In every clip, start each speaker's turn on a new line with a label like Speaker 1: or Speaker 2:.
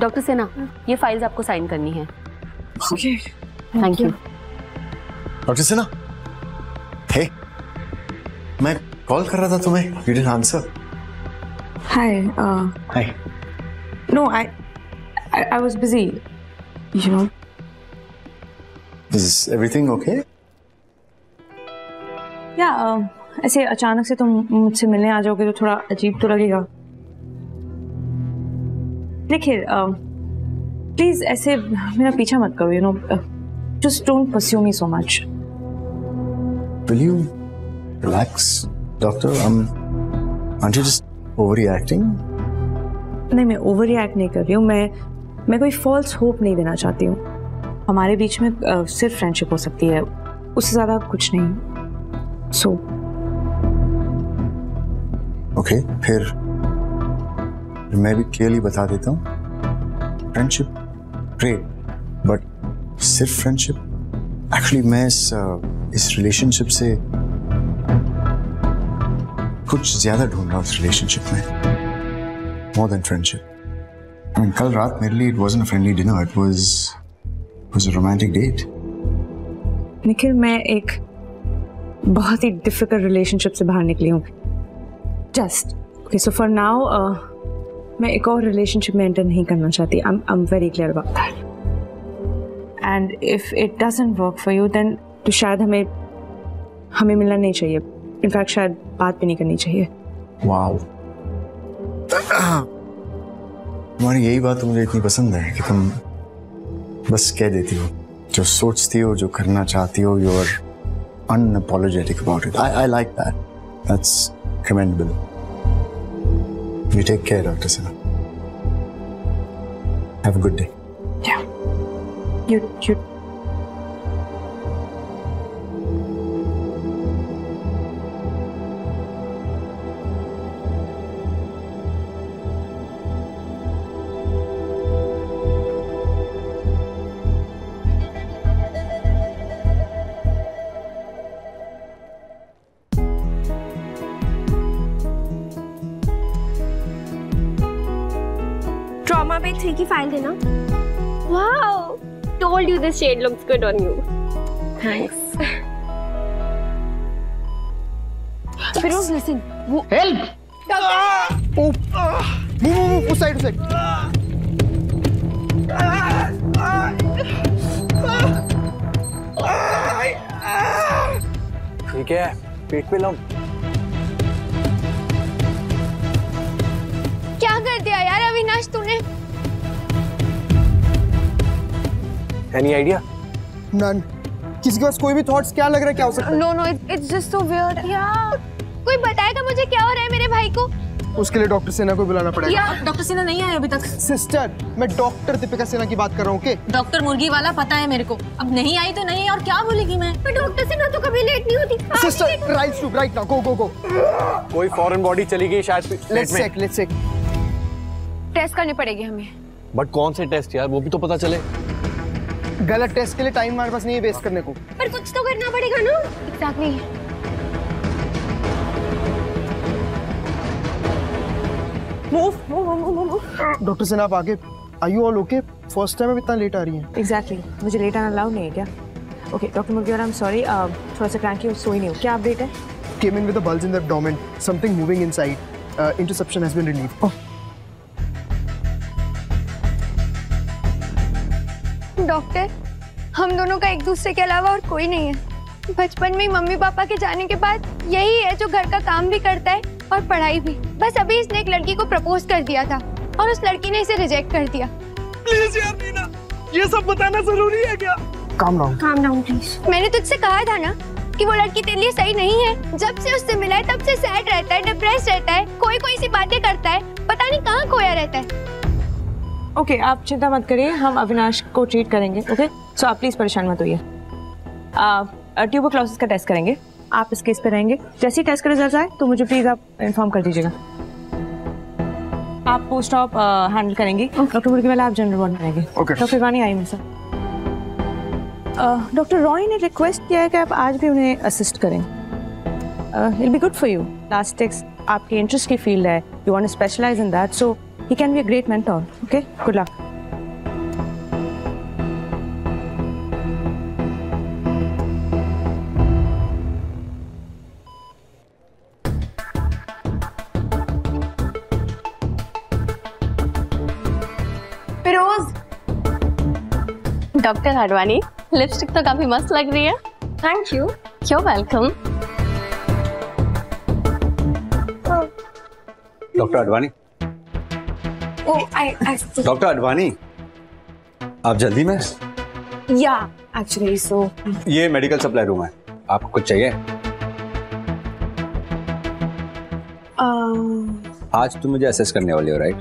Speaker 1: Doctor सेना ये files आपको साइन करनी है।
Speaker 2: Okay
Speaker 1: thank you
Speaker 3: doctor Sinha hey मैं कॉल कर रहा था तुम्हें you didn't answer
Speaker 2: hi
Speaker 3: hi
Speaker 2: no I I was busy you know
Speaker 3: is everything okay
Speaker 2: या ऐसे अचानक से तुम मुझसे मिलने आ जाओगे तो थोड़ा अजीब तो लगेगा। देखिए प्लीज़ ऐसे मेरा पीछा मत करो you know just don't pursue me so much
Speaker 3: Will you relax, doctor? Um, aren't you just overreacting?
Speaker 2: नहीं मैं ओवर रिएक्ट नहीं कर रही हूँ मैं मैं कोई फॉल्स होप नहीं देना चाहती हूँ हमारे बीच में uh, सिर्फ़ फ्रेंडशिप हो सकती है उससे ज़्यादा कुछ नहीं सो so, ओके
Speaker 3: Okay, फिर फिर मैं भी क्लियरली बता देता हूँ। फ्रेंडशिप ग्रेट बट सिर्फ़ फ्रेंडशिप एक्चुअली मैं इस इस रिलेशनशिप से कुछ ज़्यादा ढूंढ रहा हूँ उस रिलेशनशिप में। More than friendship I mean कल रात मेरे लिए it wasn't a friendly dinner it was was a romantic date
Speaker 2: Nikhil, मैं एक बहुत ही डिफ़िकल्ट रिलेशनशिप से बाहर निकली हूँ। Just okay so for now मैं एक और रिलेशनशिप में एंटर नहीं करना चाहती I am very clear about that and if it doesn't work for you then तो शायद हमें हमें मिलना नहीं चाहिए इनफैक्ट शायद बात भी नहीं करनी चाहिए
Speaker 3: वाओ तुम्हारी यही बात मुझे इतनी पसंद है कि तुम बस कह देती हो जो सोचती हो जो करना चाहती हो you are unapologetic about it. I, I like that. That's commendable. You take care, Dr. Have a good day.
Speaker 2: Yeah. You, you
Speaker 4: three की फ़ाइल देना wow told you this shade looks good on you thanks Firoz listen वो
Speaker 5: help move move move उस side उस side
Speaker 6: ठीक है पेट पे लो
Speaker 4: क्या कर दिया यार? अविनाश तूने
Speaker 6: एनी आइडिया
Speaker 5: नन किसी के पास कोई भी थॉट्स क्या लग रहा है? क्या हो सकता है?
Speaker 4: No no it's just so weird यार कोई बताएगा मुझे क्या हो रहा है मेरे भाई को?
Speaker 5: उसके लिए डॉक्टर सेना को बुलाना पड़ेगा।
Speaker 2: डॉक्टर सिन्हा नहीं आए अभी तक।
Speaker 5: सिस्टर मैं डॉक्टर दीपिका सेना की बात कर रहा हूँ ओके
Speaker 2: डॉक्टर मुर्गी वाला पता है मेरे को। अब नहीं आई तो नहीं और क्या बोलेगी मैं?
Speaker 4: डॉक्टर से ना तो कभी लेट नहीं होती।
Speaker 5: Sister right to right now go go go
Speaker 6: कोई फॉरेन बॉडी चली गई शायद
Speaker 5: let's check let's check
Speaker 4: test करनी पड़ेगी हमें।
Speaker 6: बट कौन से टेस्ट यार? वो भी तो पता चले।
Speaker 5: गलत टेस्ट के लिए टाइम हमारे पास नहीं है वेस्ट करने को।
Speaker 4: पर कुछ तो करना पड़ेगा ना। Exactly
Speaker 2: move move move move
Speaker 5: doctor Sena आप आगे। Are you all okay first time अब इतना लेट आ रही हैं।
Speaker 2: Exactly exactly. मुझे लेट आना अलाउ नहीं है क्या? ओके डॉक्टर मुर्गी आई एम सॉरी थोड़ा सा क्रैंकी सोई नहीं हूँ। क्या अपडेट है?
Speaker 5: Came in with a bulge in the abdomen something moving inside. Uh, interception has been
Speaker 4: doctor. हम दोनों का एक दूसरे के अलावा और कोई नहीं है। बचपन में मम्मी पापा के जाने के बाद यही है जो घर का काम भी करता है और पढ़ाई भी। बस अभी इसने एक लड़की को प्रपोज कर दिया था और उस लड़की ने इसे रिजेक्ट कर दिया।
Speaker 5: प्लीज़ यार मीना ये सब बताना ज़रूरी है क्या? Calm down
Speaker 4: calm down please मैंने तुझसे कहा था ना कि वो लड़की तेरे लिए सही नहीं है। जब से उससे मिला है तब से सैड रहता है डिप्रेस रहता है कोई कोई सी बातें करता है पता नहीं कहाँ खोया रहता है।
Speaker 2: ओके okay, आप चिंता मत करिए हम अविनाश को ट्रीट करेंगे ओके सो आप प्लीज़ परेशान मत होइए। ट्यूबरक्लोसिस का टेस्ट करेंगे। आप इस केस पे रहेंगे। जैसे ही टेस्ट का रिज़ल्ट आए तो मुझे प्लीज़ आप इन्फॉर्म कर दीजिएगा। आप पोस्ट ऑप हैंडल करेंगे। डॉक्टर मुर्गी वाला आप जनरल वार्ड में रहेंगे। डॉक्टर वानी आई मेरे साथ। डॉक्टर रॉय ने रिक्वेस्ट किया है कि आप आज भी उन्हें असिस्ट करें। It be good for you plastics आपकी इंटरेस्ट की फ़ील्ड है। You want specialize in that so He can be a great mentor. Okay? Good luck.
Speaker 1: Doctor Hadwani lipstick तो काफ़ी मस्त लग रही है
Speaker 4: थैंक यू
Speaker 1: क्यों welcome
Speaker 7: doctor
Speaker 4: Hadwani
Speaker 7: doctor Advani आप जल्दी में?
Speaker 2: या एक्चुअली सो
Speaker 7: ये मेडिकल सप्लाई रूम है। आपको कुछ चाहिए? Uh... आज तुम मुझे असेस करने वाली हो राइट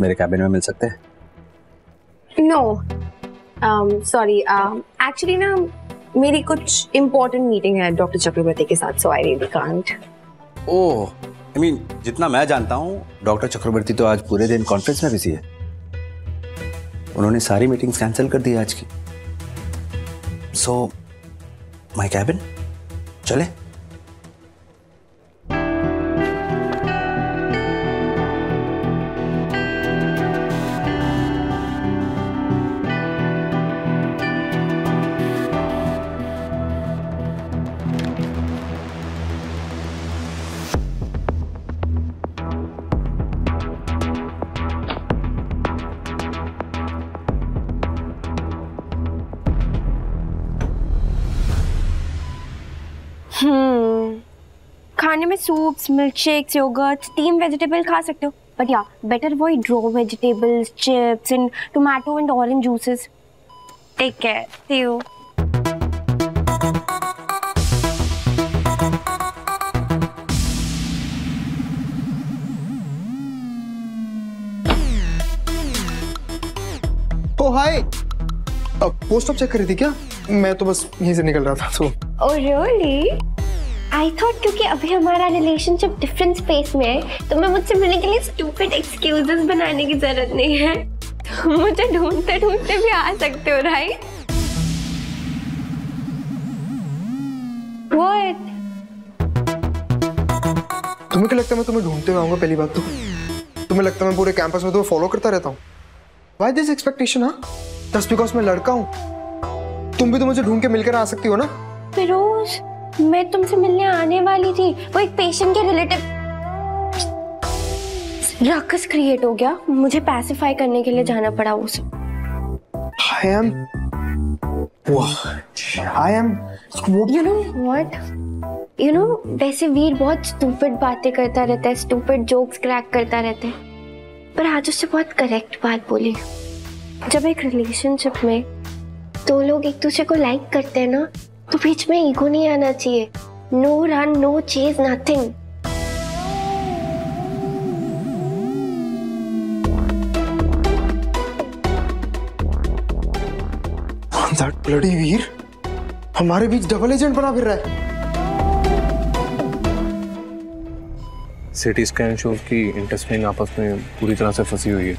Speaker 7: मेरे कैबिन में मिल सकते हैं?
Speaker 1: नो सॉरी एक्चुअली ना मेरी कुछ इम्पोर्टेंट मीटिंग है डॉक्टर चक्रवर्ती के साथ so I really can't
Speaker 7: oh I mean जितना मैं जानता हूँ, डॉक्टर चक्रवर्ती तो आज पूरे दिन कॉन्फ्रेंस में बिज़ी है। उन्होंने सारी मीटिंग कैंसिल कर दी आज की। सो माई कैबिन चले।
Speaker 4: में soups milk shakes yogurt steam vegetable खा सकते हो। बट या बेटर वो draw vegetables chips and tomato and orange juices take care see you
Speaker 5: hi. Post op check कर रही थी क्या? मैं तो बस यहीं से निकल रहा था तो।
Speaker 4: Oh really? आई थॉट क्योंकि अभी हमारा रिलेशनशिप डिफरेंट स्पेस में है तो मैं मुझसे मिलने के लिए स्टूपिड एक्सक्यूजेस बनाने की ज़रूरत नहीं है। तुम मुझे ढूंढते ढूंढते भी आ सकते हो राइट What?
Speaker 5: तुम्हें क्या लगता है मैं तुम्हें ढूंढते हुए आऊँगा पहली बात तो? तुम्हें लगता है मैं पूरे कैंपस में तुम्हें फॉलो करता रहता हूँ? वाई दिस एक्सपेक्टेशन हाँ जस्ट बिकॉज़ मैं लड़का हूँ। तुम भी तो मुझे ढूंढ के मिलकर आ सकती हो ना?
Speaker 4: फिरोज मैं तुमसे मिलने आने वाली थी। वो एक पेशेंट के रिलेटिव रकस क्रिएट हो गया। मुझे पैसिफाई करने के लिए जाना पड़ा उसे
Speaker 5: I am I am
Speaker 4: you know what you know वैसे वीर बहुत स्टूपिड बातें करता रहता है स्टूपिड जोक्स क्रैक करता रहता है। पर आज उससे बहुत करेक्ट बात बोली। जब एक रिलेशनशिप में दो लोग एक दूसरे को लाइक करते हैं ना तो बीच में ईगो नहीं आना चाहिए। No run no chase nothing
Speaker 5: Veer हमारे बीच डबल एजेंट बना फिर रहा है।
Speaker 6: सिटी स्कैन शोज़ की इंटरेस्टिंग आपस में पूरी तरह से फंसी हुई है।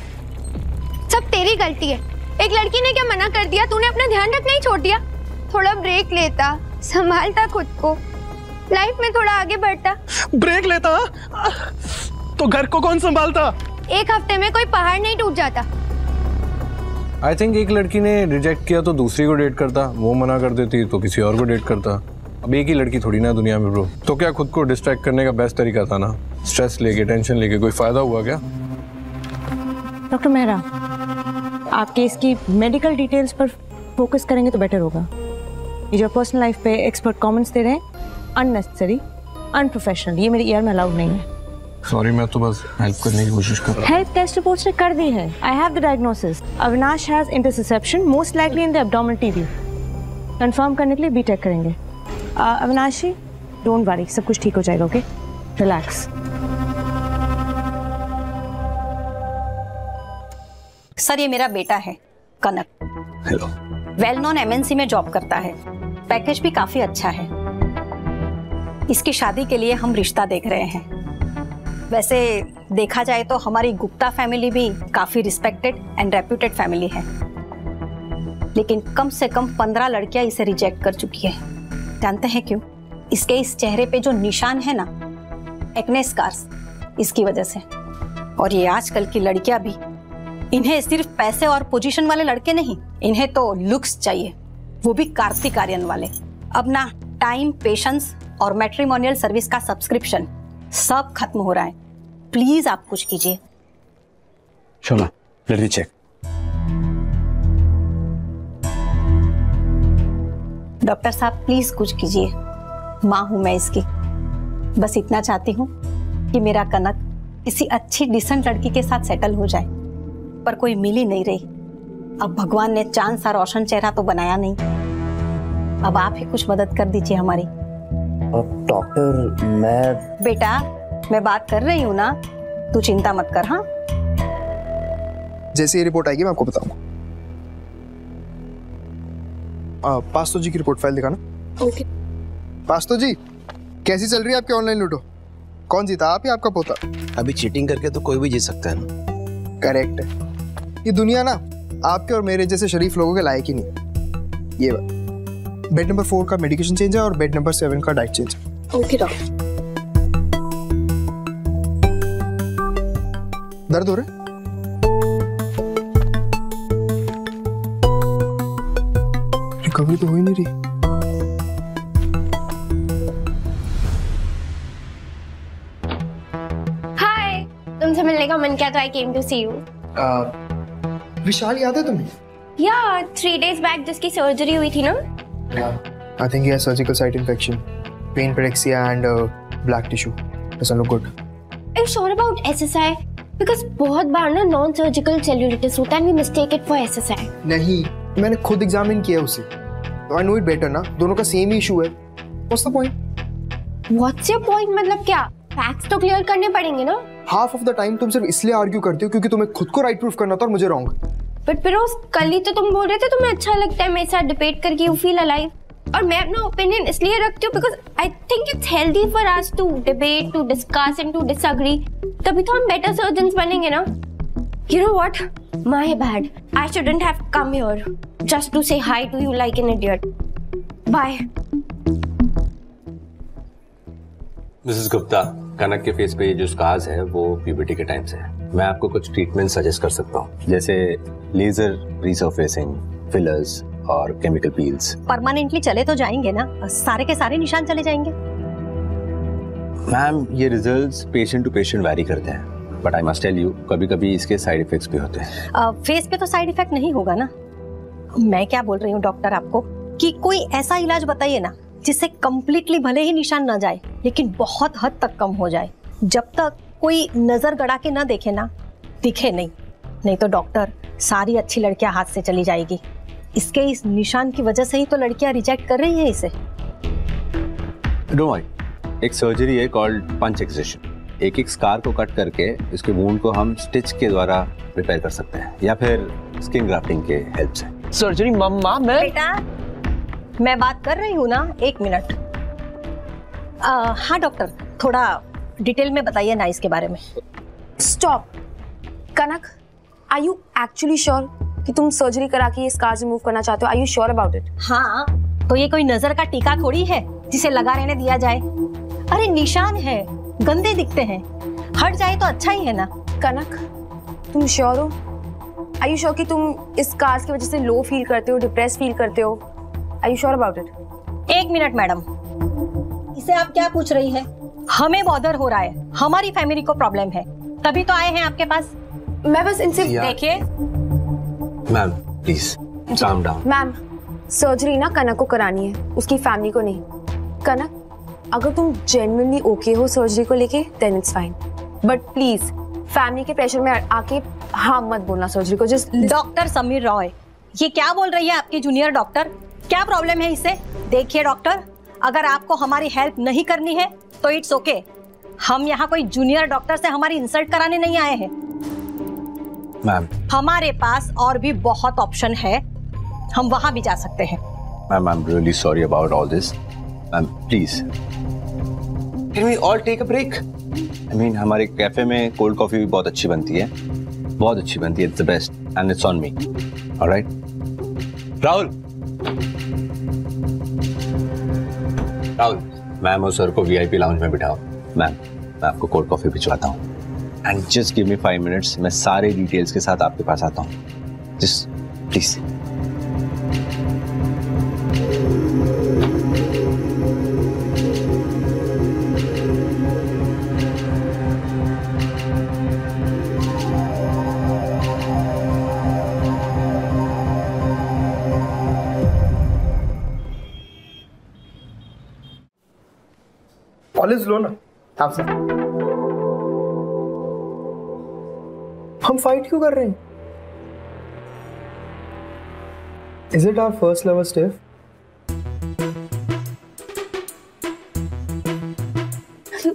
Speaker 4: सब तेरी गलती है। एक लड़की ने क्या मना कर दिया? तूने अपना ध्यान रखना ही छोड़ दिया। थोड़ा ब्रेक लेता संभालता खुद को। लाइफ में थोड़ा आगे बढ़ता।
Speaker 6: ब्रेक लेता? तो घर को कौन संभालता?
Speaker 4: एक हफ़्ते में कोई पहाड़ नहीं टूट जाता।
Speaker 6: आई थिंक एक लड़की ने रिजेक्ट किया तो दूसरी को डेट करता। वो मना कर देती तो किसी और को डेट करता। अब एक ही लड़की थोड़ी ना दुनिया में ब्रो तो क्या खुद को डिस्ट्रैक्ट करने का बेस्ट तरीका था ना? स्ट्रेस लेके टेंशन लेके कोई फ़ायदा हुआ क्या?
Speaker 2: डॉक्टर मेहरा आप केस की मेडिकल डिटेल्स पर फोकस करेंगे तो बेटर होगा। ये जो पर्सनल लाइफ पे एक्सपर्ट कमेंट्स दे रहे हैं। अननेसेसरी अनप्रोफेशनल ये मेरी ईयर में अलाउड नहीं है।
Speaker 6: सॉरी मैं तो बस हेल्प करने की कोशिश कर रहा
Speaker 2: हेल्थ टेस्ट रिपोर्ट्स ने कर दी है। I have the diagnosis Avinash has interception most likely in the abdominal TB confirm करने के लिए बी टेक करेंगे। अविनाश जी डोंट वरी सब कुछ ठीक हो जाएगा ओके रिलैक्स
Speaker 8: सर ये मेरा बेटा है Kanak.
Speaker 7: Hello
Speaker 8: well known MNC में जॉब करता है। पैकेज भी काफ़ी अच्छा है। इसकी शादी के लिए हम रिश्ता देख रहे हैं। वैसे देखा जाए तो हमारी गुप्ता फैमिली भी काफ़ी रिस्पेक्टेड एंड रेप्यूटेड फैमिली है। लेकिन कम से कम पंद्रह लड़कियाँ इसे रिजेक्ट कर चुकी है। जानते हैं क्यों? इसके इस चेहरे पे जो निशान है ना एक्ने स्कार्स इसकी वजह से। और ये आजकल की लड़कियाँ भी। इन्हें सिर्फ़ पैसे और पोजीशन वाले लड़के नहीं, इन्हें तो लुक्स चाहिए। वो भी कार्तिक आर्यन वाले। अब ना टाइम पेशेंस और मैट्रिमोनियल सर्विस का सब्सक्रिप्शन सब खत्म हो रहा है। प्लीज़ आप कुछ कीजिए।
Speaker 7: Shona let me check
Speaker 8: doctor साहब प्लीज़ कुछ कीजिए। माँ हूँ मैं इसकी। बस इतना चाहती हूँ कि मेरा कनक किसी अच्छी डिसेंट लड़की के साथ सेटल हो जाए पर कोई मिल ही नहीं रही। अब भगवान ने चाँद सा रोशन चेहरा तो बनाया नहीं। अब आप ही कुछ मदद कर दीजिए हमारी।
Speaker 7: डॉक्टर मैं
Speaker 8: बेटा मैं बात कर रही हूँ ना? तू चिंता मत कर हाँ?
Speaker 5: जैसे ये रिपोर्ट आएगी मैं आपको बताऊँगा। पास्तो जी की रिपोर्ट फ़ाइल दिखाना।
Speaker 1: ओके।
Speaker 5: पास्तो जी कैसी चल रही है आपकी ऑनलाइन लूडो? कौन जीता आप या आपका पोता?
Speaker 9: अभी चीटिंग करके तो कोई भी जीत सकता है ना।
Speaker 5: करेक्ट। है ये दुनिया ना आपके और मेरे जैसे शरीफ लोगों के लायक ही नहीं। ये बात। बेड नंबर फोर का मेडिकेशन चेंज है और बेड नंबर सेवन का डाइट चेंज है।
Speaker 1: ओके डॉक्टर
Speaker 5: दर्द हो रहा है? रिकवरी तो हो ही नहीं रही।
Speaker 4: हाय तुमसे मिलने का मन किया तो आई केम टू सी यू
Speaker 5: विशाल याद है तुम्हें
Speaker 4: या थ्री डेज़ बैक जिसकी सर्जरी हुई थी ना
Speaker 5: he has surgical site infection, pain pyrexia, and uh, black tissue. Doesn't look good.
Speaker 4: Are you sure about SSI? Because बहुत बार ना नॉन सर्जिकल सेल्यूलिटिस होता है and we mistake it for SSI.
Speaker 5: नहीं मैंने खुद एग्जामिन किया उसे तो आई नो इट बेटर ना दोनों का सेम ही इशू है what's the point
Speaker 4: What's your point मतलब क्या फैक्ट्स तो क्लियर करने पड़ेंगे ना
Speaker 5: हाफ़ ऑफ़ द टाइम तुम सिर्फ़ इसलिए आर्ग्यू करते हो क्योंकि तुम्हें खुद को राइट प्रूफ करना था और मुझे रॉन्ग
Speaker 4: बट फिरोज कल ही तो तुम बोल रहे थे तुम्हें अच्छा लगता है, मेरे साथ डिबेट करके यू फील अलाइव और मैं अपना ओपिनियन इसलिए रखती हूँ because I think it's healthy for us to debate to discuss and to disagree तभी तो हम बेटर सर्जन्स बनेंगे ना। You know what my bad I shouldn't have come here just to say hi to you like an idiot bye
Speaker 7: Mrs Gupta Kanak के face पे ये जो scars है वो प्यूबर्टी के टाइम से है। मैं आपको कुछ ट्रीटमेंट सजेस्ट कर सकता हूँ। जैसे लेजर रिसर्फेसिंग फिलर्स और केमिकल पील्स
Speaker 8: परमानेंटली चले तो जाएँगे ना? सारे के सारे निशान चले जाएँगे?
Speaker 7: मैम ये results patient to patient vary करते हैं। But I must tell you कभी कभी इसके साइड इफेक्ट्स भी होते हैं।
Speaker 8: अ, फेस पे तो साइड इफ़ेक्ट नहीं होगा ना? मैं क्या बोल रही हूँ डॉक्टर आपको? कि कोई ऐसा इलाज बताइए ना जिससे कम्प्लीटली भले ही निशान ना जाए लेकिन बहुत हद तक कम हो जाए। जब तक कोई नज़र गड़ा के ना देखे ना दिखे नहीं। नहीं तो डॉक्टर सारी अच्छी लड़कियाँ हाथ से चली जाएगी। इसके इस निशान की वजह से ही तो लड़कियाँ रिजेक्ट कर रही हैं इसे।
Speaker 7: डोंट वरी एक सर्जरी है कॉल्ड पंच एक्सेशन एक एक स्कार को कट करके इसके वूंड को हम स्टिच के द्वारा रिपेयर कर सकते हैं या फिर स्किन ग्राफ्टिंग के हेल्प से।
Speaker 9: सर्जरी मम्मा मैं
Speaker 8: बेटा मैं बात कर रही हूँ ना एक मिनट। हाँ डॉक्टर थोड़ा डिटेल में बताइए ना इसके बारे में।
Speaker 1: Stop Kanak are you actually sure कि तुम सर्जरी करा के ये स्कार्स रिमूव करना चाहते हो? Are you sure about it
Speaker 8: हाँ तो ये कोई नज़र का टीका थोड़ी है जिसे लगा रहने दिया जाए? अरे निशान है गंदे दिखते हैं। हट जाए तो अच्छा ही है ना।
Speaker 1: कनक तुम श्योर हो? आई यू श्योर कि तुम इस स्कार्स की वजह से लो फील करते हो डिप्रेस फील करते हो? Are you sure about it
Speaker 8: एक मिनट मैडम। इसे आप क्या पूछ रही है? हमें बॉदर हो रहा है। हमारी फैमिली को प्रॉब्लम है। तभी तो आए हैं आपके पास।
Speaker 1: मैं बस इनसे
Speaker 8: देखिए।
Speaker 7: Ma'am please calm down
Speaker 1: ma'am surgery ना कनक को करानी है। उसकी फैमिली को नहीं। कनक अगर तुम जेन्युइनली ओके हो सर्जरी को लेके then it's fine but please family के प्रेशर में आके हाँ मत बोलना सर्जरी को। जस्ट
Speaker 8: डॉक्टर समीर रॉय ये क्या बोल रही है आपकी जूनियर डॉक्टर क्या प्रॉब्लम है इससे? देखिए डॉक्टर अगर आपको हमारी हेल्प नहीं करनी है तो इट्स ओके हम यहाँ कोई जूनियर डॉक्टर से हमारी इंसल्ट कराने नहीं आए हैं।
Speaker 7: मैम
Speaker 8: हमारे पास और भी बहुत ऑप्शन है। हम वहाँ भी जा सकते हैं।
Speaker 7: Ma'am I am really sorry about all this ma'am please can we all take a break I mean हमारे कैफ़े में कोल्ड कॉफ़ी भी बहुत अच्छी बनती है। बहुत अच्छी बनती है it's the best and it's on me alright Rahul Rahul ma'am और सर को वीआईपी लाउंज में बिठाओ। मैम, मैं आपको कोल्ड कॉफ़ी भिजवाता हूँ। And just give me five minutes मैं सारे डिटेल्स के साथ आपके पास आता हूँ। जस्ट प्लीज़
Speaker 5: लो ना। आप सब। हम फाइट क्यों कर रहे हैं? Is it our first lover tiff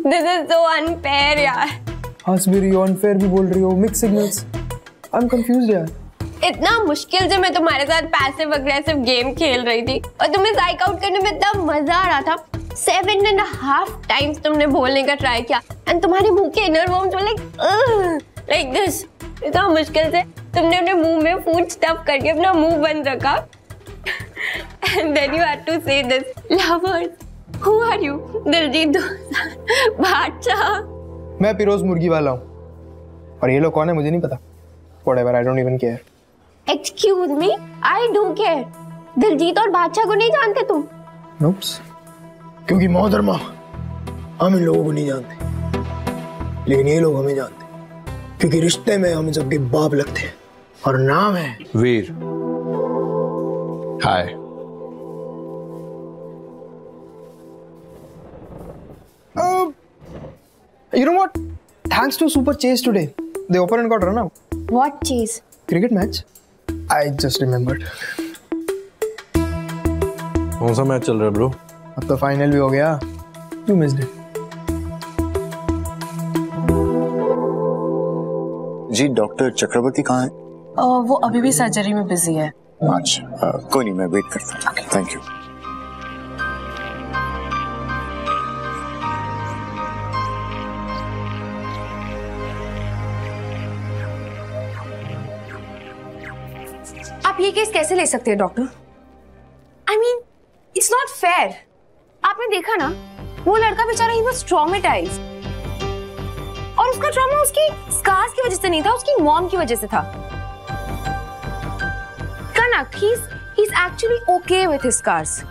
Speaker 4: this is so unfair यार।
Speaker 5: हंस भी रही हो अनफेयर भी बोल रही हो। Mix signals I am confused यार।
Speaker 4: इतना मुश्किल से मैं तुम्हारे साथ पैसिव अग्रेसिव गेम खेल रही थी और तुम्हें साइक आउट करने में इतना मज़ा आ रहा था। सेवन एंड हाफ़ टाइम्स तुमने बोलने का ट्राई किया। एंड तुम्हारे मुँह के inner worms like like this इतना मुश्किल से तुमने अपने मुँह में फ़ूड स्टफ़ करके अपना मुँह बंद रखा। And then you had to say this lovers who are you Diljit Dosanjh Badshah.
Speaker 5: मैं पिरोज मुर्गी वाला हूँ। और ये लोग कौन है मुझे नहीं पता। Whatever I don't even care.
Speaker 4: Excuse me I do care Diljit और बादशाह को नहीं जानते तुम?
Speaker 5: Noops. क्योंकि मोहतरमा हम इन लोगों को नहीं जानते लेकिन ये लोग हमें जानते क्योंकि रिश्ते में हम सबके बाप लगते हैं और नाम है।
Speaker 6: Veer. Hi.
Speaker 5: You know what thanks to super chase today the opponent got run out
Speaker 4: what chase
Speaker 5: cricket match I just remembered
Speaker 6: कौन सा मैच चल रहा है ब्रो
Speaker 5: अब तो फाइनल भी हो गया। You missed it.
Speaker 3: जी डॉक्टर चक्रवर्ती कहाँ है?
Speaker 2: वो अभी भी सर्जरी में बिज़ी है।
Speaker 3: अच्छा कोई नहीं मैं वेट करता हूँ। थैंक यू
Speaker 1: आप ये केस कैसे ले सकते हैं डॉक्टर देखा ना, वो लड़का बेचारा ही वाज ट्रॉमेटाइज और उसका ट्रॉमा उसकी स्कार्स की वजह से नहीं था, उसकी मॉम की वजह से था। Kanak he he is actually okay with his scars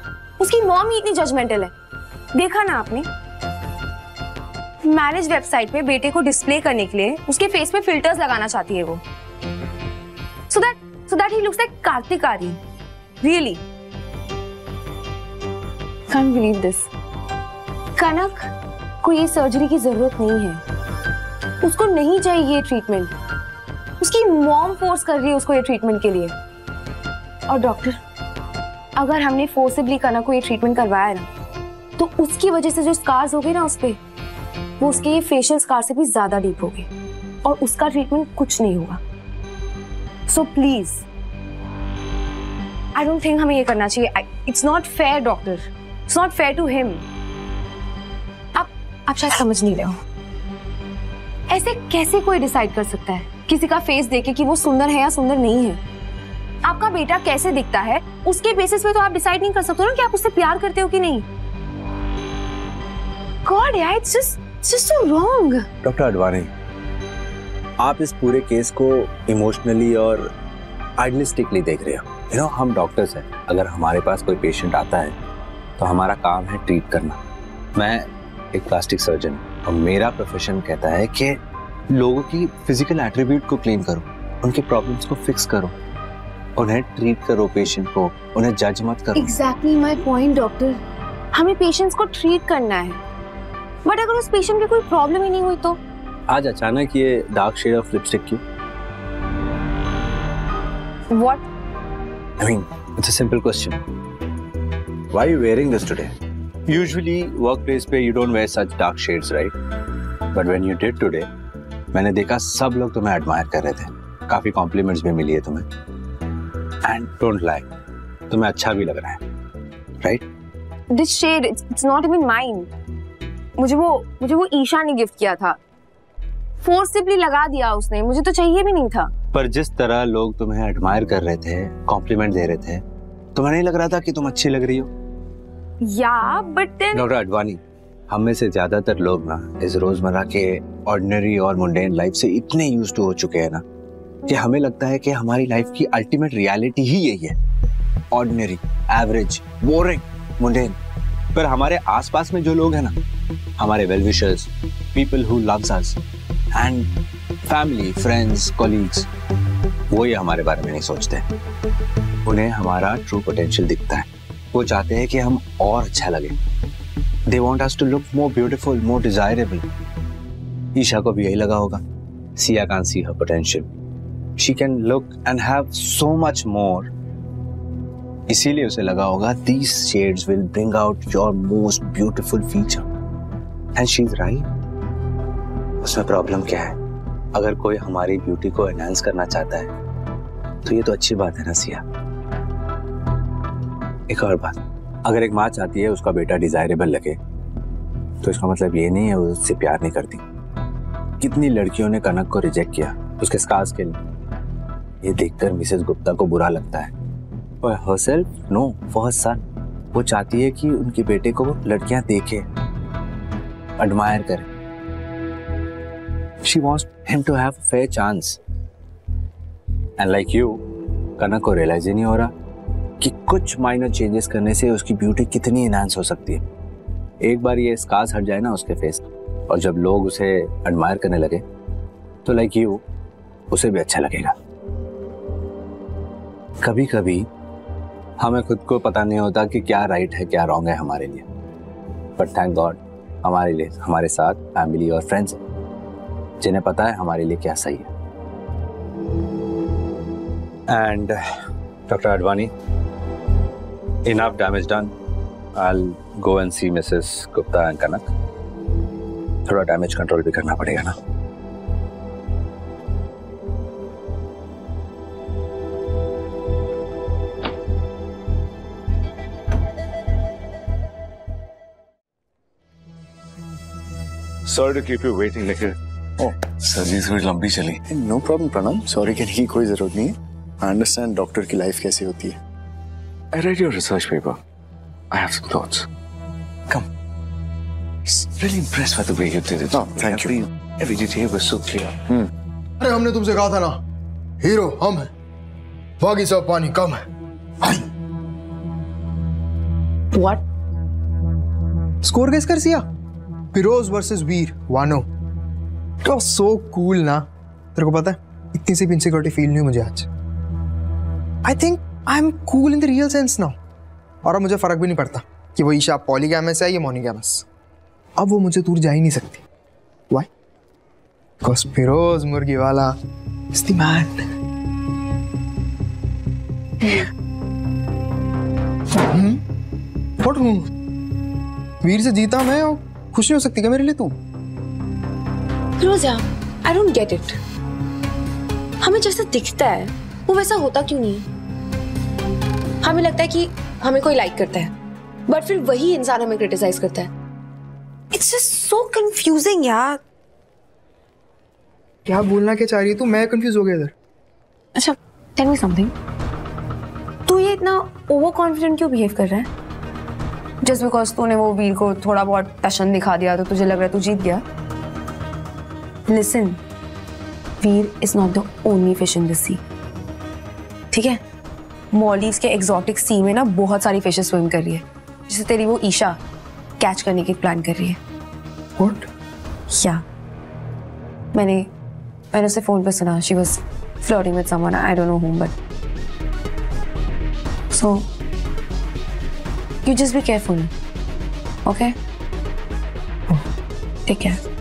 Speaker 1: उसकी मॉम ही इतनी जजमेंटल है। देखा ना आपने? मैरिज वेबसाइट पे बेटे को डिस्प्ले करने के लिए उसके फेस पे फिल्टर्स लगाना चाहती है वो। So that so that he looks like Kartik Aaryan. Really. Can't believe this. Kanak को ये सर्जरी की ज़रूरत नहीं है। उसको नहीं चाहिए ये ट्रीटमेंट उसकी मॉम फोर्स कर रही है उसको ये ट्रीटमेंट के लिए। और डॉक्टर अगर हमने फोर्सिबली कनक को ये ट्रीटमेंट करवाया ना तो उसकी वजह से जो स्कार्स हो गए ना उस पे वो उसके ये फेशियल स्कार से भी ज़्यादा डीप हो गए। और उसका ट्रीटमेंट कुछ नहीं होगा so please I don't think हमें ये करना चाहिए। It's not fair doctor it's not fair to him आप आप शायद समझ नहीं रहे हो। ऐसे कैसे कोई डिसाइड कर सकता है? किसी का फेस देखे कि वो सुंदर है या सुंदर नहीं है। आपका बेटा कैसे दिखता है उसके बेसिस पे तो आप डिसाइड नहीं कर सकते हो ना कि आप उससे प्यार करते हो कि नहीं। गॉड यार it's just just so wrong
Speaker 7: doctor Advani आप इस पूरे केस को इमोशनली और आइडलिस्टिकली देख रहे हो। यू नो हम डॉक्टर्स हैं। अगर हमारे पास कोई पेशेंट आता है तो हमारा काम है ट्रीट करना। मैं एक प्लास्टिक सर्जन और मेरा प्रोफेशन कहता है कि लोगों की फ़िज़िकल एट्रीब्यूट को क्लीन करो उनके प्रॉब्लम्स को फिक्स करो उन्हें ट्रीट करो पेशेंट को उन्हें जज मत करो।
Speaker 1: एग्जैक्टली माई पॉइंट डॉक्टर हमें पेशेंट्स को ट्रीट करना है। बट अगर उस पेशेंट की कोई प्रॉब्लम ही नहीं हुई तो?
Speaker 7: आज अचानक ये डार्क शेड ऑफ़ लिपस्टिक क्यों?
Speaker 1: What
Speaker 7: I mean, it's a simple question. Why are you wearing this today? Usually, workplace पे you don't wear such dark shades, right? But when you did today, मैंने देखा सब लोग तुम्हें admire कर रहे थे। काफ़ी कॉम्प्लीमेंट्स भी मिली है तुम्हें। एंड डोंट लाई तुम्हें अच्छा भी लग रहा है right
Speaker 1: this shade it's not even mine मुझे वो मुझे वो ईशा ने गिफ्ट किया था। फोर्सिबली लगा दिया उसने। मुझे तो चाहिए भी नहीं था।
Speaker 7: पर जिस तरह लोग तुम्हें एडमायर कर रहे थे कॉम्प्लीमेंट दे रहे थे तुम्हें नहीं लग रहा था कि तुम अच्छी लग रही हो?
Speaker 1: या बट देन
Speaker 7: डॉक्टर अडवाणी हम में से ज़्यादातर लोग ना इस रोज़मर्रा के ऑर्डिनरी और मुंडेन लाइफ से इतने यूज़ हो चुके हैं ना, कि हमें लगता है कि हमारी लाइफ की अल्टीमेट रियलिटी ही यही है। ऑर्डिनरी एवरेज बोरिंग मुंडेन पर हमारे आसपास में जो लोग हैं ना, हमारे well wishers people who loves us and family friends colleagues वो ये हमारे बारे में नहीं सोचते। उन्हें हमारा ट्रू पोटेंशियल दिखता है। वो चाहते हैं कि हम और अच्छा लगे। They want us to look more beautiful more desirable Isha को भी यही लगा होगा। Siya can see her potential she can look and have so much more इसीलिए उसे लगा होगा these shades will bring out your most beautiful feature and she is right उसमें प्रॉब्लम क्या है? अगर कोई हमारी ब्यूटी को एनहांस करना चाहता है तो ये तो अच्छी बात है ना, सिया? एक और बात। अगर एक माँ चाहती है, उसका बेटा डिजायरेबल लगे तो इसका मतलब ये नहीं है, वो उससे प्यार नहीं करती। कितनी लड़कियों ने कनक को रिजेक्ट किया, उसके स्कार्स के लिए। ये देखकर मिसेस गुप्ता को बुरा लगता है। पर हरसेल्फ नो फॉर सन वो चाहती है कि उनके बेटे को लड़कियाँ देखे एडमायर करे। She him to have a fair chance and like you, Kanak को रियलाइज़ ही नहीं हो रहा। कि कुछ माइनर चेंजेस करने से उसकी ब्यूटी कितनी इनहांस हो सकती है। एक बार ये स्कार्स हट जाए ना उसके फेस और जब लोग उसे एडमायर करने लगे तो लाइक यू उसे भी अच्छा लगेगा। कभी कभी हमें खुद को पता नहीं होता कि क्या राइट है, क्या रॉन्ग है हमारे लिए। बट थैंक गॉड हमारे लिए, हमारे साथ फैमिली और फ्रेंड्स जिन्हें पता है हमारे लिए क्या सही है। And doctor Advani enough damage done. I'll go and see Mrs. Gupta and Kanak. थोड़ा डैमेज कंट्रोल भी करना पड़ेगा ना
Speaker 10: Sorry to keep you waiting, Nikhil.
Speaker 3: Oh,
Speaker 10: surgery थोड़ी लंबी चली
Speaker 3: नो प्रॉब्लम प्रणम सॉरी कहने की कोई ज़रूरत नहीं है आई अंडरस्टैंड डॉक्टर की लाइफ कैसी होती है
Speaker 10: I read your research paper. I have some thoughts. Come. Really impressed by the way you did it.
Speaker 3: Oh, thank
Speaker 10: every, you. Every detail was so clear. Hmm.
Speaker 5: अरे हमने तुमसे कहा था ना हीरो हम हैं बाकी सब पानी कम है
Speaker 2: What?
Speaker 5: स्कोर गेस कर सिया फिरोज वर्सेस वीर वानो वाज सो कूल ना तेरे को पता है इतनी सी भी इनसिक्योरिटी फील नहीं मुझे आज I think I am cool in the real sense now और अब मुझे फ़र्क भी नहीं पड़ता कि वो ईशा पॉलीगैमस है या मोनीगैमस अब वो मुझे दूर जा ही नहीं सकती. वाई बिकॉज़ फिरोज मुर्गी वाला इज़ द मैन व्हाट हूँ वीर से जीता मैं और खुश नहीं हो सकती क्या मेरे लिए तू?
Speaker 1: Firoz I don't get it हमें जैसा दिखता है, वो वैसा होता क्यों नहीं? हमें लगता है कि हमें कोई लाइक करता है। बट फिर वही इंसान हमें क्रिटिसाइज करता है। इट्स जस्ट सो कंफ्यूजिंग यार।
Speaker 5: क्या बोलना क्या चाह रही तू? मैं कंफ्यूज हो गया इधर।
Speaker 1: अच्छा टेल मी समथिंग तू ये इतना ओवर कॉन्फिडेंट क्यों बिहेव कर रहा है? जस्ट बिकॉज़ तूने वो वीर को थोड़ा बहुत पैशन दिखा दिया तो तुझे लग रहा है तू जीत गया। Listen Veer is not the only fish in this sea ठीक है? मॉलीज के एग्जॉटिक सी में ना बहुत सारी फिशेस स्विम कर रही है। जैसे तेरी वो ईशा कैच करने की प्लान कर रही है।
Speaker 5: व्हाट
Speaker 1: या मैंने मैंने उसे फ़ोन पर सुना। She was flirting with someone I don't know whom but so you just be careful okay take care.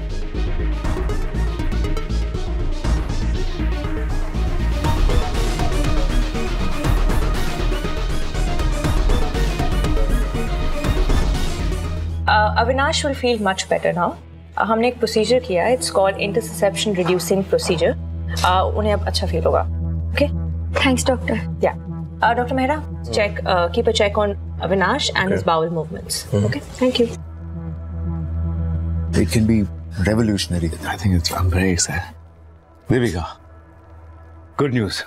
Speaker 2: Avinash will feel much better now हमने एक प्रोसीजर किया है. It's called interception reducing procedure उन्हें अब अच्छा feel होगा. Okay
Speaker 4: thanks doctor
Speaker 2: yeah doctor Mehra check keep a check on Avinash and his bowel movements okay thank you
Speaker 3: It can be revolutionary.
Speaker 10: I think it's, I'm very excited. Devika good news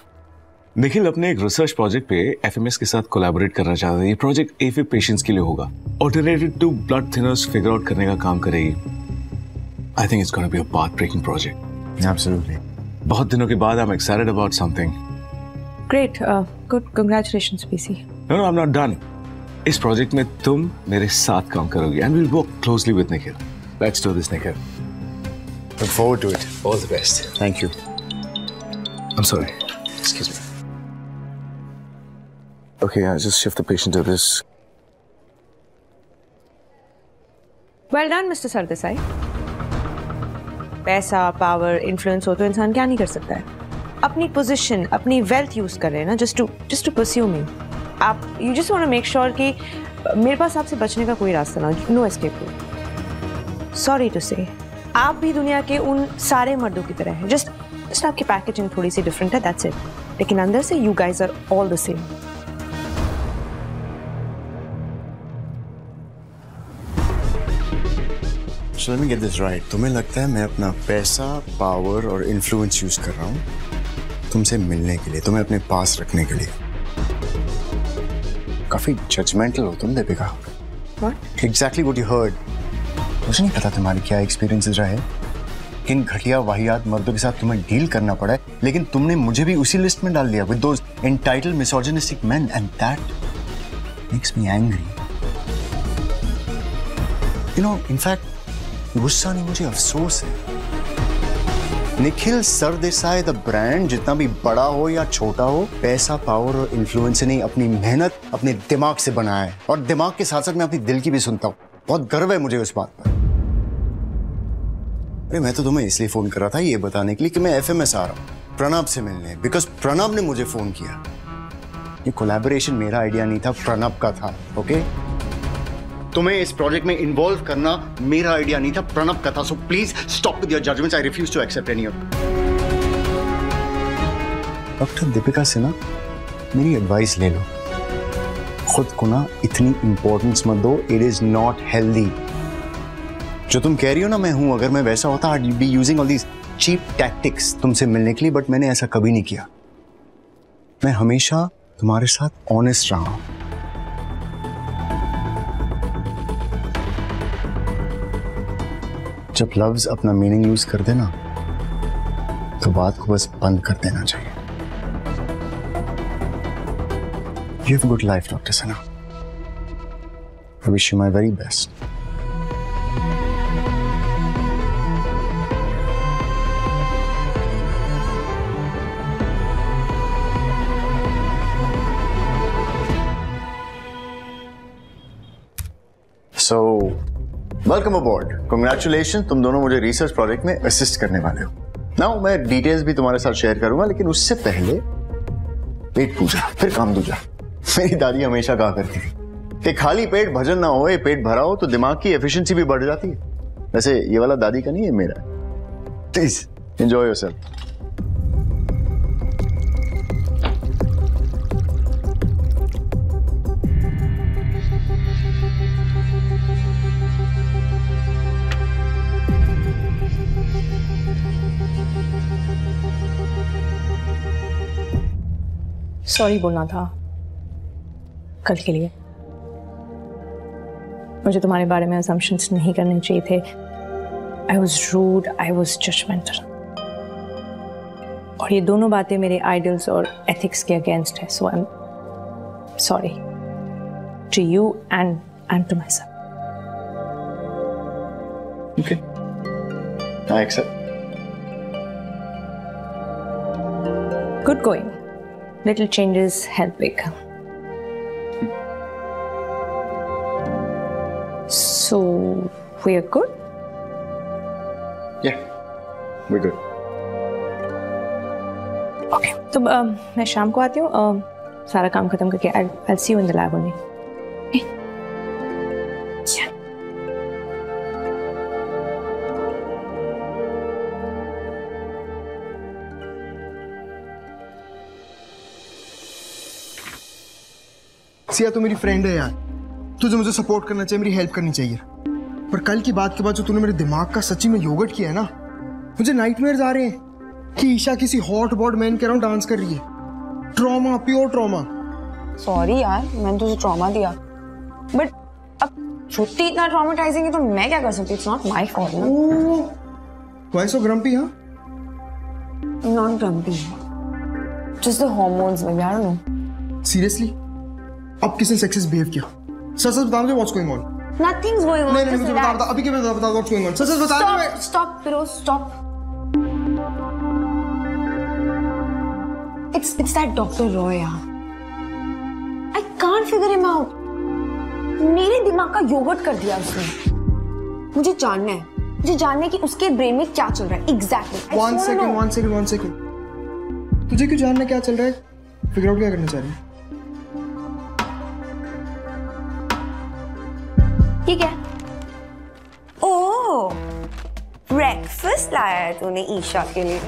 Speaker 10: Nikhil अपने एक research project पे FMS के साथ collaborate करना चाहता है। ये project epic patients के लिए होगा। Alternative to blood thinners figure out करने का काम करेगी। I think it's gonna be a path breaking project
Speaker 3: Absolutely.
Speaker 10: बहुत दिनों के बाद I am excited about something
Speaker 2: great good congratulations PC
Speaker 10: no no I am not done इस project में तुम मेरे साथ काम करोगी and will work closely with Nikhil let's do this Nikhil
Speaker 3: Look forward to it.
Speaker 10: All the best
Speaker 3: Thank you.
Speaker 10: I am sorry excuse me Okay, I just shift the patient to this.
Speaker 2: Well done mister Sardesai पैसा power influence हो तो इंसान क्या नहीं कर सकता है? अपनी पोजीशन अपनी वेल्थ यूज़ कर रहे हैं ना just to just to pursue me आप you just want to make sure कि मेरे पास आपसे बचने का कोई रास्ता ना no escape route sorry to say आप भी दुनिया के उन सारे मर्दों की तरह हैं जस्ट जस्ट आपकी पैकेजिंग थोड़ी सी डिफरेंट है दैट्स इट लेकिन अंदर से you guys are all the same
Speaker 3: So let me get this right. तुम्हें लगता है मैं अपना पैसा पावर और इन्फ्लुएंस यूज़ कर रहा हूँ? तुमसे मिलने के लिए तुम्हें अपने पास रखने के लिए। काफ़ी जजमेंटल हो तुम Deepika.
Speaker 2: What?
Speaker 3: Exactly what you heard मुझे नहीं पता तुम्हारी क्या एक्सपीरियंसेस रहे। किन घटिया वाहियात मर्दों के साथ तुम्हें डील करना पड़ा है लेकिन तुमने मुझे भी उसी लिस्ट में डाल दिया with those entitled misogynistic men and that makes me angry you know in fact गुस्सा नहीं, मुझे अफसोस है। निखिल सरदेसाई द ब्रांड जितना भी बड़ा हो या छोटा हो, पैसा पावर और इन्फ्लुएंस नहीं अपनी मेहनत अपने दिमाग से बनाया है। और दिमाग के साथ साथ मैं अपनी दिल की भी सुनता हूँ। बहुत गर्व है मुझे उस बात पर। अरे, मैं तो तुम्हें इसलिए फ़ोन कर रहा था ये बताने के लिए कि मैं एफ़ आ रहा हूँ। प्रणब से मिलने बिकॉज़ प्रणब ने मुझे फ़ोन किया। ये कोलैबोरेशन मेरा आइडिया नहीं था, प्रणब का था ओके तुम्हें इस प्रोजेक्ट में इन्वॉल्व करना मेरा आइडिया नहीं था, प्रणब का था। So please stop with your judgements I refuse to accept any doctor Deepika से ना मेरी एडवाइस ले लो। खुद को ना इतनी इंपॉर्टेंस मत दो। इट इज़ नॉट हेल्दी जो तुम कह रही हो ना, मैं हूँ, अगर मैं वैसा होता I be using all these cheap tactics तुमसे मिलने के लिए बट मैंने ऐसा कभी नहीं किया। मैं हमेशा तुम्हारे साथ ऑनेस्ट रहा हूँ। जब लफ्ज अपना मीनिंग यूज़ कर देना तो बात को बस बंद कर देना चाहिए। You have good life doctor Sana I wish you my very best so welcome aboard congratulation तुम दोनों मुझे रिसर्च प्रोजेक्ट में असिस्ट करने वाले हो। नाउ मैं डिटेल्स भी तुम्हारे साथ शेयर करूँगा, लेकिन उससे पहले पेट पूजा, फिर काम दूजा। मेरी दादी हमेशा कहा करती थी कि खाली पेट भजन ना हो, ये पेट भरा हो तो दिमाग की एफिशिएंसी भी बढ़ जाती है। वैसे ये वाला दादी का नहीं है मेरा प्लीज़ एंजॉय योरसेल्फ
Speaker 2: सॉरी बोलना था। कल के लिए। मुझे तुम्हारे बारे में असम्पशंस नहीं करने चाहिए थे। I was rude I was judgemental और ये दोनों बातें मेरे आइडल्स और एथिक्स के अगेंस्ट है so I am sorry to you and and to myself
Speaker 3: accept.
Speaker 2: Good going. Little changes help big. So we are good.
Speaker 3: Yeah, we're good.
Speaker 2: Okay. तो um, मैं शाम को आती हूँ um, सारा काम खत्म करके I'll, I'll see you in the lab
Speaker 5: Siya तो मेरी फ्रेंड है यार। तुझे मुझे सपोर्ट करना चाहिए मेरी हेल्प करनी चाहिए। पर कल की बात के बाद जो तूने मेरे दिमाग का सच्ची में योगट किया है ना मुझे नाइटमेयर्स आ रहे हैं कि ईशा किसी हॉट बॉड मैन के अराउंड डांस कर रही है। ट्रॉमा प्योर ट्रॉमा
Speaker 1: सॉरी यार मैंने तुझे ट्रॉमा दिया। बट अब छुट्टी इतना ट्रॉमेटाइजिंग है तो मैं क्या कर सकती इट्स नॉट माय फॉल्ट ना।
Speaker 5: वाई सो ग्रम्पी हाँ
Speaker 1: not grumpy just the hormones में आई डोंट नो
Speaker 5: सीरियसली अब किसने सेक्सिस बिहेव किया? सच सच बता मुझे what's going on
Speaker 1: nothing's going on
Speaker 5: नहीं नहीं मुझे बता बता अभी के बता बता व्हाट्स गोइंग ऑन सच सच बता दे
Speaker 1: stop stop Firoz stop it's it's that doctor Roy यार I can't figure him out मेरे दिमाग का योगर्ट कर दिया उसने। मुझे जानना है। मुझे जानना है कि उसके ब्रेन में क्या चल रहा है। Exactly
Speaker 5: one second one second one second तुझे क्यों जानना क्या चल रहा है? फिगर आउट क्या करना चाह रही है?
Speaker 1: ठीक है। ओ ब्रेकफास्ट लाया है तूने ईशा के लिए।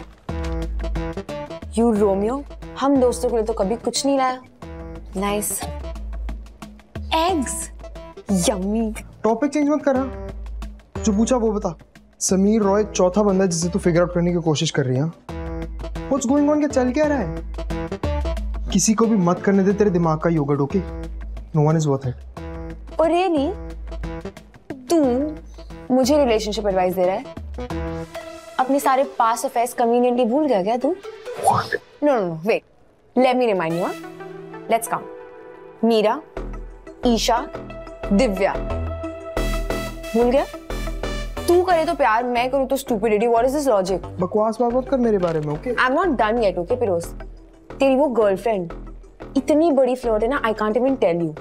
Speaker 1: यू रोमियो हम दोस्तों के लिए तो कभी कुछ नहीं लाया। Nice eggs yummy
Speaker 5: topic change मत कर हाँ। जो पूछा वो बता। समीर रॉय चौथा बंदा है जिसे तू फिगर आउट करने की कोशिश कर रही है व्हाट्स गोइंग ऑन क्या चल क्या रहा है? किसी को भी मत करने दे तेरे दिमाग का yoghurt okay no one is worth it
Speaker 1: और ये नहीं तू मुझे रिलेशनशिप एडवाइस दे रहा है? अपने सारे पास अफेयर्स कन्वीनियंटली भूल गया क्या तू? No no no wait let me remind you let's come Meera Isha Divya भूल गया? तू करे तो प्यार मैं करूँ तो stupidity what is this logic
Speaker 5: बकवास बात मत कर मेरे बारे में okay
Speaker 1: I am not done yet okay Firoz तेरी वो गर्लफ्रेंड इतनी बड़ी फ्लर्ट है ना I can't even tell you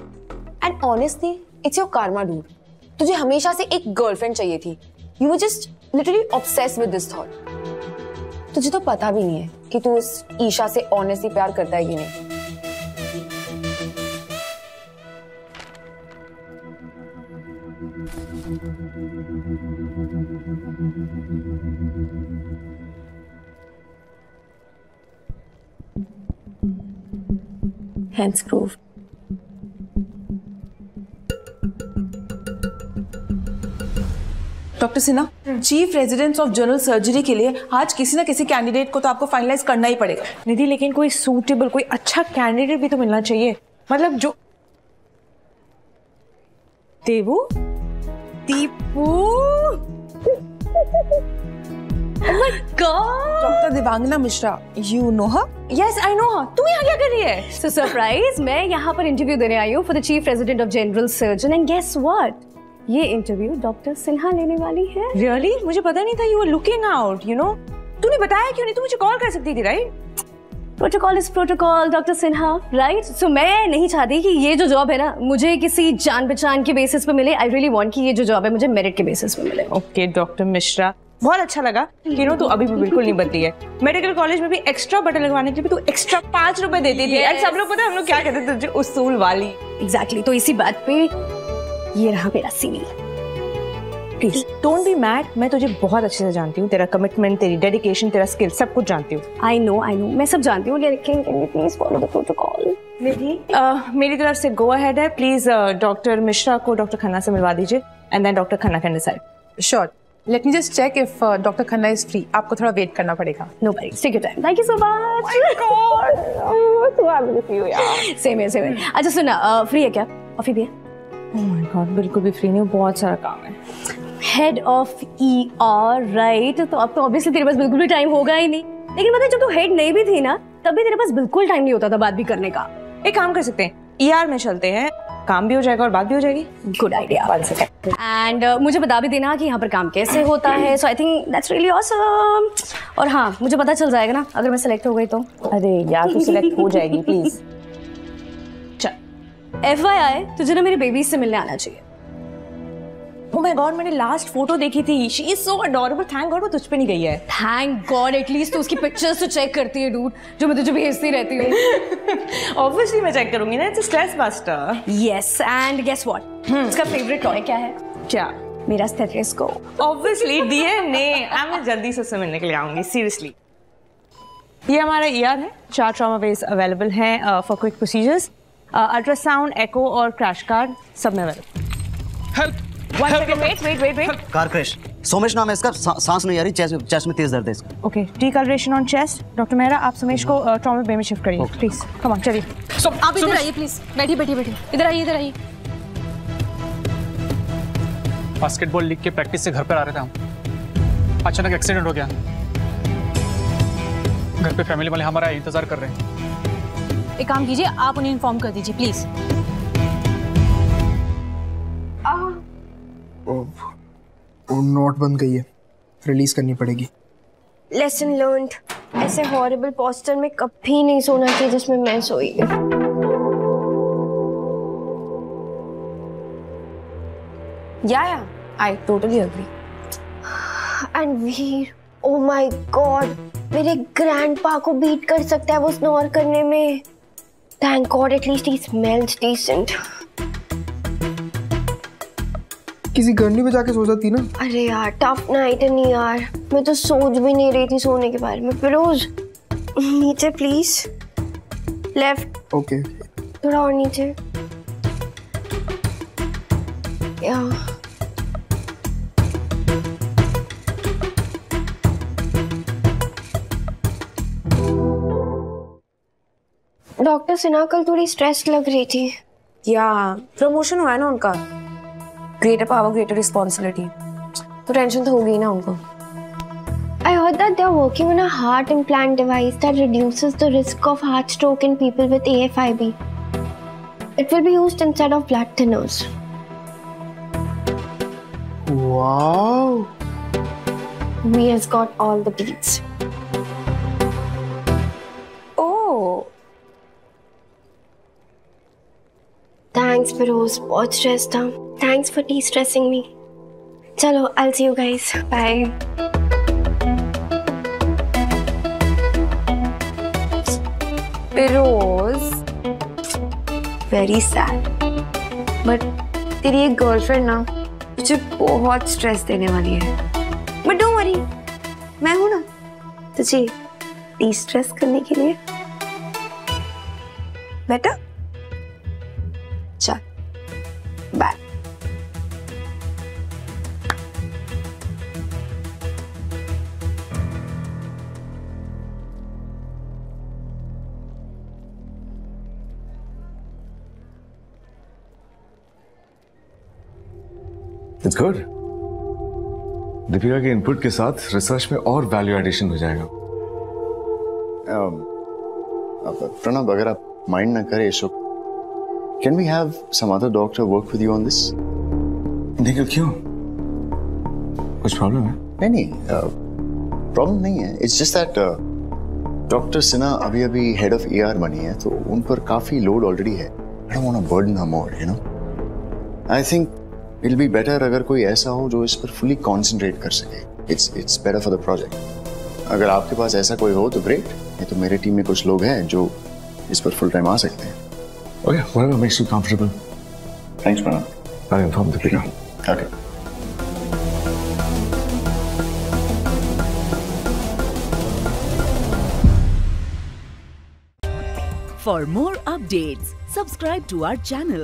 Speaker 1: and honestly it's your karma dude तुझे हमेशा से एक गर्लफ्रेंड चाहिए थी। You were just literally obsess with this thought तुझे तो पता भी नहीं है कि तू उस ईशा से ऑनेस्टली प्यार करता है कि नहीं। Hence proof.
Speaker 2: Doctor Sinha chief residence of general surgery के लिए आज किसी ना किसी कैंडिडेट को तो आपको फाइनलाइज करना ही पड़ेगा। निधि लेकिन कोई सूटेबल कोई अच्छा कैंडिडेट भी तो मिलना चाहिए। मतलब जो Devu? Deepu? Doctor Divangana Mishra you know her yes I know her तुम यहाँ क्या कर रही है?
Speaker 11: So surprise, मैं यहाँ पर इंटरव्यू देने आई हूँ for the chief resident of general surgeon and guess what ये इंटरव्यू डॉक्टर सिन्हा लेने वाली है।
Speaker 2: Really really? मुझे पता नहीं था you are looking out you know तूने बताया क्यों नहीं? तू मुझे कॉल कर सकती थी right
Speaker 11: protocol is protocol doctor Sinha right so मैं नहीं चाहती कि ये जो जॉब है ना मुझे किसी जान पहचान के बेसिस पे मिले। आई रियली वांट कि ये जो जॉब है मुझे मेरिट के बेसिस पे मिले।
Speaker 2: ओके डॉक्टर मिश्रा बहुत अच्छा लगा। कि नो तू अभी भी बिल्कुल नहीं बदली है। मेडिकल कॉलेज में भी एक्स्ट्रा बटन लगवाने के लिए तू एक्स्ट्रा पाँच रुपए देती थी। एंड सब लोग पता है हम लोग क्या कहते थे? तुझे उसूल वाली।
Speaker 11: एग्जैक्टली exactly, तो इसी बात पे ये रहा मेरा CV
Speaker 2: please don't be mad मैं तुझे बहुत अच्छे से जानती हूँ तेरा कमिटमेंट तेरी डेडिकेशन तेरा स्किल सब कुछ जानती हूँ।
Speaker 11: आई नो आई नो मैं सब जानती हूँ लेकिन can you please follow the protocol
Speaker 2: Nidhi मेरी तरफ़ से गो अहेड है. प्लीज़ डॉक्टर मिश्रा को डॉक्टर खन्ना से मिलवा दीजिए and then doctor Khanna can decide
Speaker 12: sure let me just check if doctor Khanna is free आपको थोड़ा वेट करना पड़ेगा.
Speaker 11: No worries take your time thank you so much god so happy to see you यार same है same है अच्छा सुना free है क्या? कॉफ़ी भी है
Speaker 2: माय गॉड बिल्कुल भी फ्री नहीं हूँ बहुत सारा काम है।
Speaker 11: Head of E R right तो अब तो ऑब्वियसली तेरे पास बिल्कुल भी टाइम होगा ही नहीं। लेकिन पता है जब तू हेड नहीं भी थी ना तब भी तेरे पास बिल्कुल टाइम नहीं होता था बात भी करने का।
Speaker 2: एक काम कर सकते हैं ईआर में चलते हैं काम भी हो जाएगा और बात भी हो जाएगी।
Speaker 11: गुड आइडिया एंड मुझे बता भी देना कि यहाँ पर काम कैसे होता है। So I think that's really awesome और हाँ मुझे पता चल जाएगा ना अगर मैं सिलेक्ट हो गई तो।
Speaker 2: अरे यार तू सिलेक्ट हो जाएगी प्लीज़
Speaker 11: एफ़ तुझे ना मेरे बेबी से मिलने आना चाहिए।
Speaker 2: ओ माय गॉड मैंने लास्ट फ़ोटो देखी थी। She is so adorable thank god वो तुझ पे नहीं गई है।
Speaker 11: थैंक गॉड एटलीस्ट तू उसकी पिक्चर्स तो चेक करती है डूड जो मैं तुझे भेजती रहती हूँ।
Speaker 2: ऑब्वियसली मैं चेक करूँगी ना। It's stress buster
Speaker 11: yes and guess what इसका फेवरेट टॉय क्या है?
Speaker 2: क्या?
Speaker 11: मेरा स्टेथोस्कोप
Speaker 2: ऑब्वियसली डीएनए आई मैं जल्दी से उससे मिलने के लिए आऊँगी सीरियसली ये हमारा ईआर है। चार ट्रॉमा बेस अवेलेबल हैं for quick procedures ultrasound echo और क्रैश कार्ड सब में available
Speaker 13: help
Speaker 2: one second wait wait wait wait
Speaker 14: car crash Somesh नाम है इसका सांस नहीं आ रही चेस्ट चेस्ट में तेज दर्द है इसका।
Speaker 2: Okay deceleration on chest doctor Mehra आप समेश को ट्रॉमा बे में शिफ्ट करिए प्लीज़ कम ऑन चलिए।
Speaker 11: आप इधर आइए प्लीज़ बैठिए बैठिए बैठिए। इधर आइए इधर आइए।
Speaker 13: बास्केटबॉल लीग के प्रैक्टिस से घर पर आ रहे थे हम। अचानक एक्सीडेंट हो गया। घर पे फैमिली वाले हमारा इंतज़ार कर रहे हैं।
Speaker 11: एक काम कीजिए आप उन्हें इन्फॉर्म कर दीजिए प्लीज़
Speaker 5: नोट बंद गई है। रिलीज़ करनी पड़ेगी।
Speaker 4: लेसन लर्नड ऐसे हॉरिबल पोस्टर में कभी नहीं सोना चाहिए जिसमें मैं सोई
Speaker 1: या या I totally agree
Speaker 4: and Veer oh my god मेरे ग्रैंडपा को बीट कर सकता है वो स्नोर करने में। Thank god at least he smells decent
Speaker 5: किसी गन्नी में जाके सो जाती ना?
Speaker 4: अरे यार टफ नाइट है नहीं यार। मैं तो सोच भी नहीं रही थी सोने के बारे में। फिरोज नीचे प्लीज़ लेफ़्ट
Speaker 5: ओके
Speaker 4: थोड़ा और नीचे। या डॉक्टर सिन्हा कल थोड़ी स्ट्रेस लग रही थी
Speaker 1: या प्रमोशन हुआ है ना उनका ग्रेटर पावर ग्रेटर रिस्पॉन्सिबिलिटी तो टेंशन तो होगी ही ना उनको
Speaker 4: I heard that they're working on a heart implant device that reduces the risk of heart stroke in people with AFIB. It will be used instead of blood thinners.
Speaker 5: Wow.
Speaker 4: Mia's got all the beats.
Speaker 1: Oh.
Speaker 4: Thanks, Feroz. बहुत stress था. Thanks for de-stressing me. चलो, I'll see you guys. Bye.
Speaker 1: Firoz very sad but तेरी एक girlfriend ना मुझे बहुत stress देने वाली है बट डोंट वरी मैं हूँ ना तुझे डी स्ट्रेस करने के लिए बेटा
Speaker 10: इट्स गुड दीपिका के इनपुट के साथ रिसर्च में और वैल्यू एडिशन हो जाएगा।
Speaker 3: Um, प्रणब अगर आप माइंड ना करें so can we have some other doctor work with you on this
Speaker 10: Nikhil क्यों? कुछ प्रॉब्लम है?
Speaker 3: नहीं नहीं प्रॉब्लम नहीं है। It's just that doctor Sinha अभी अभी हेड ऑफ़ ईआर बनी है तो उन पर काफ़ी लोड ऑलरेडी है। I don't want to burden her more you know I think it be better अगर कोई ऐसा हो जो इस पर फुली कॉन्सेंट्रेट कर सके। It's it's better for the project अगर आपके पास ऐसा कोई हो तो ग्रेट नहीं तो मेरे टीम में कुछ लोग हैं जो इस पर फुल टाइम आ सकते हैं।
Speaker 10: Okay whatever makes you comfortable
Speaker 3: thanks Pranab
Speaker 10: I inform Deepika
Speaker 3: okay
Speaker 15: For more updates, subscribe to our channel,